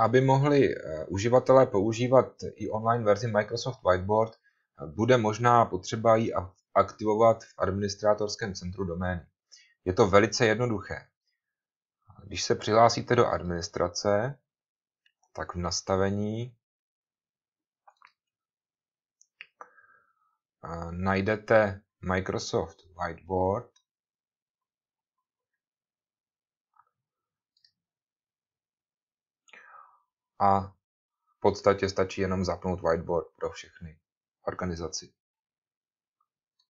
Aby mohli eh, uživatelé používat i online verzi Microsoft Whiteboard, bude možná potřeba ji aktivovat v administrátorském centru domény. Je to velice jednoduché. Když se přihlásíte do administrace, tak v nastavení najdete Microsoft Whiteboard a v podstatě stačí jenom zapnout whiteboard pro všechny organizaci.